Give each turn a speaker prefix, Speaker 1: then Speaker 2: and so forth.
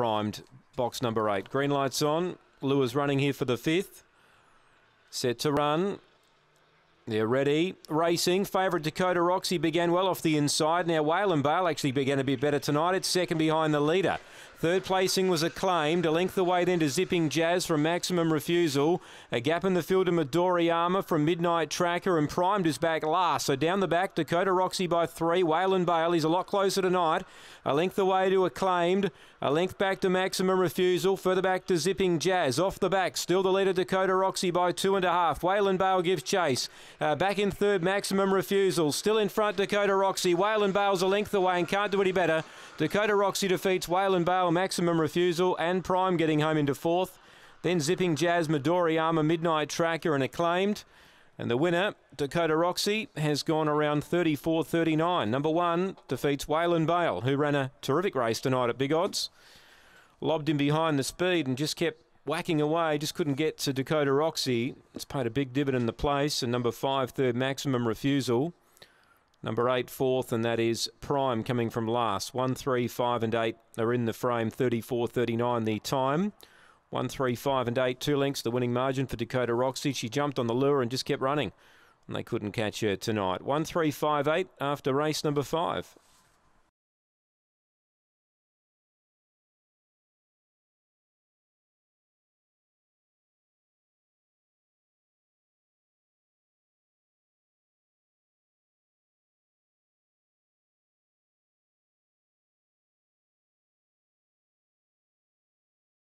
Speaker 1: primed box number eight. Green lights on. Lures running here for the fifth. Set to run. They're ready. Racing. Favourite Dakota Roxy began well off the inside. Now Whalen Bale actually began a bit better tonight. It's second behind the leader. Third placing was acclaimed. A length away then to Zipping Jazz from Maximum Refusal. A gap in the field to Midori Armour from Midnight Tracker and Primed is back last. So down the back, Dakota Roxy by three. Whalen Bale, he's a lot closer tonight. A length away to Acclaimed. A length back to Maximum Refusal. Further back to Zipping Jazz. Off the back, still the leader Dakota Roxy by two and a half. Whalen Bale gives chase. Uh, back in third, Maximum Refusal. Still in front, Dakota Roxy. Whalen Bale's a length away and can't do any better. Dakota Roxy defeats Whalen Bale maximum refusal, and Prime getting home into fourth. Then zipping Jazz, Midori Armour, Midnight Tracker, and acclaimed. And the winner, Dakota Roxy, has gone around 34 39. Number one defeats Whalen Bale, who ran a terrific race tonight at big odds. Lobbed him behind the speed and just kept whacking away, just couldn't get to Dakota Roxy. It's paid a big dividend in the place. And number five, third maximum refusal. Number eight, fourth, and that is Prime coming from last. One, three, five, and eight are in the frame. 34 39 the time. One, three, five, and eight, two lengths, the winning margin for Dakota Roxy. She jumped on the lure and just kept running. And they couldn't catch her tonight. One, three, five, eight after race number five.